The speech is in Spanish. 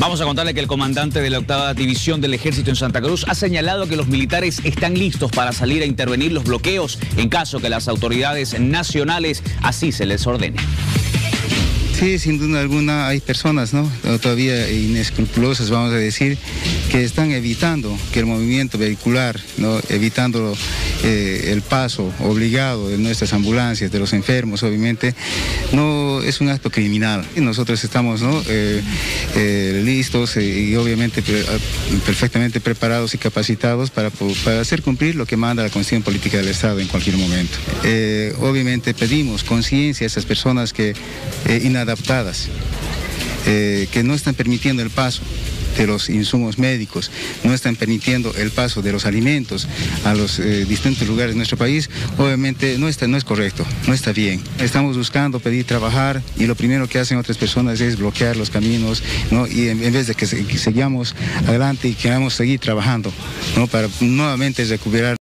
Vamos a contarle que el comandante de la octava división del ejército en Santa Cruz ha señalado que los militares están listos para salir a intervenir los bloqueos en caso que las autoridades nacionales así se les ordene. Sí, sin duda alguna hay personas, ¿no? Todavía inescrupulosas, vamos a decir, que están evitando que el movimiento vehicular, ¿no? Evitando eh, el paso obligado de nuestras ambulancias, de los enfermos, obviamente, no es un acto criminal. Nosotros estamos, ¿no? Eh, eh, listos y obviamente perfectamente preparados y capacitados para, para hacer cumplir lo que manda la Constitución Política del Estado en cualquier momento. obviamente pedimos conciencia a esas personas que inadaptadas adaptadas, eh, que no están permitiendo el paso de los insumos médicos, no están permitiendo el paso de los alimentos a los eh, distintos lugares de nuestro país, obviamente no, está, no es correcto, no está bien. Estamos buscando pedir trabajar y lo primero que hacen otras personas es bloquear los caminos, ¿no? y en, vez de que, sigamos adelante y queramos seguir trabajando ¿no? para nuevamente recuperar